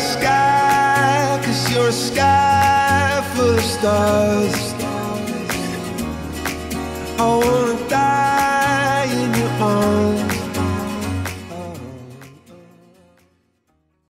sky, cause you're a sky full of stars. I wanna die.